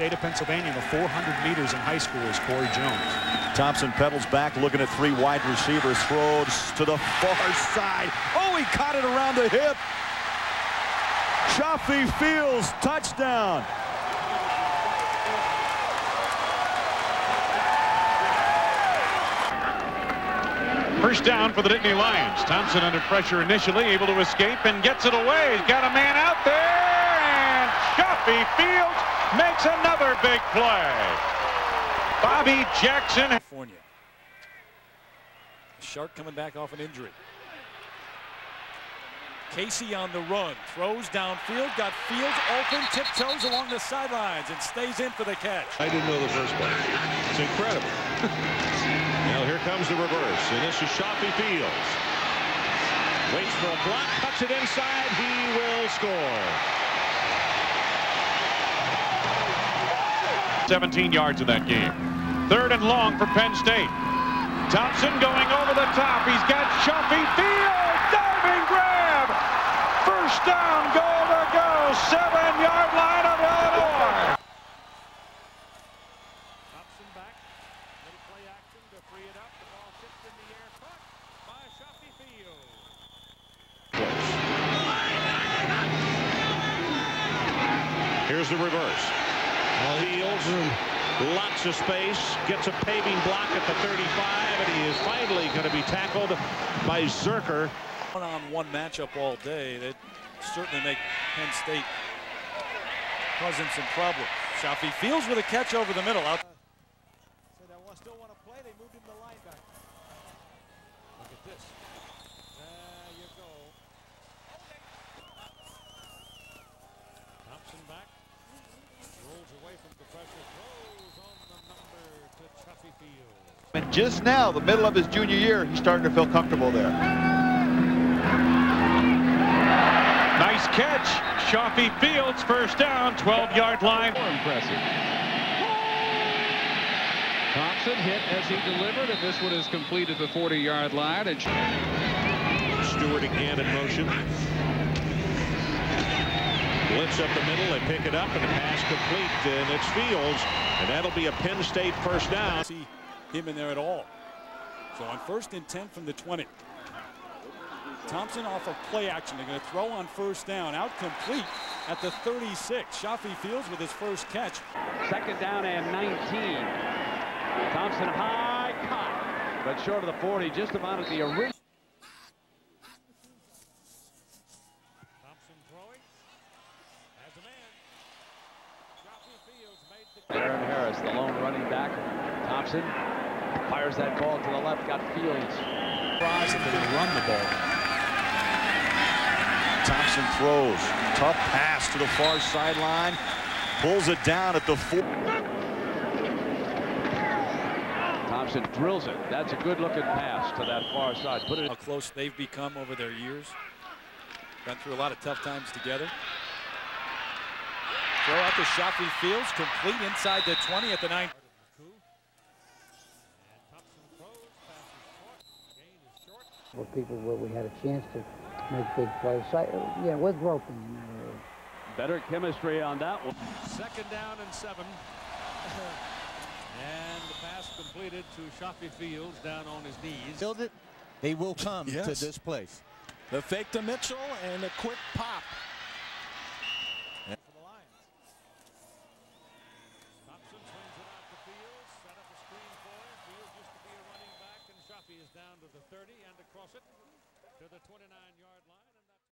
state of Pennsylvania, the 400 meters in high school is Corey Jones. Thompson pedals back, looking at three wide receivers, throws to the far side. Oh, he caught it around the hip. Chafie Fields, touchdown. First down for the Nittany Lions. Thompson under pressure initially, able to escape and gets it away. He's got a man out there, and Chafie Fields makes another big play. Bobby Jackson. California. Shark coming back off an injury. Casey on the run, throws downfield, got Fields open, tiptoes along the sidelines, and stays in for the catch. I didn't know the first play. It's incredible. now here comes the reverse, and this is Chafie Fields. Waits for a block, cuts it inside, he will score. 17 yards in that game. Third and long for Penn State. Thompson going over the top. He's got Chafie Fields. Diving grab. First down, goal to go. Seven-yard line of Illinois. Thompson back. Little play action to free it up. The ball Fields. Here's the lots of space, gets a paving block at the 35, and he is finally going to be tackled by Zerker. One-on-one matchup all day. That certainly make Penn State cause him some problems. Chafie Fields with a catch over the middle. Out. So they still want to play. They moved him to linebacker. Look at this. There you go. Thompson back. Rolls away from the pressure. Throws on the number to Chafie Fields. Just now, the middle of his junior year, he's starting to feel comfortable there. Nice catch. Chafie Fields first down, 12-yard line. More impressive. Thompson hit as he delivered, and this one is completed the 40-yard line. And Stewart again in motion. Blitz up the middle, they pick it up, and the pass complete, and it's Fields, and that'll be a Penn State first down. See him in there at all. So on first and 10 from the 20. Thompson off of play action. They're going to throw on first down. Out complete at the 36. Chafie Fields with his first catch. Second down and 19. Thompson high caught, but short of the 40, just about at the original. Thompson throwing. Has a man. Chafie Fields made the Aaron Harris, the lone running back. Thompson fires that ball to the left, got Fields. Surprised that they're to run the ball. Thompson throws. Tough pass to the far sideline. Pulls it down at the four. Thompson drills it. That's a good-looking pass to that far side. Put it. How close they've become over their years. Been through a lot of tough times together. Throw out to Chafie Fields, complete inside the 20 at the 9. And Thompson throws. Pass is short. Gain is short. for people where we had a chance to make big plays. So, yeah, we're groping in that area. Better chemistry on that one. Second down and seven. and the pass completed to Chafie Fields down on his knees. Build it, they will come Yes. to this place. The fake to Mitchell and a quick pop. For the Lions. Thompson swings it out to Fields. Set up a screen for him. Fields used to be a running back, and Chafie is down to the 30 and across it to the 29-yard line.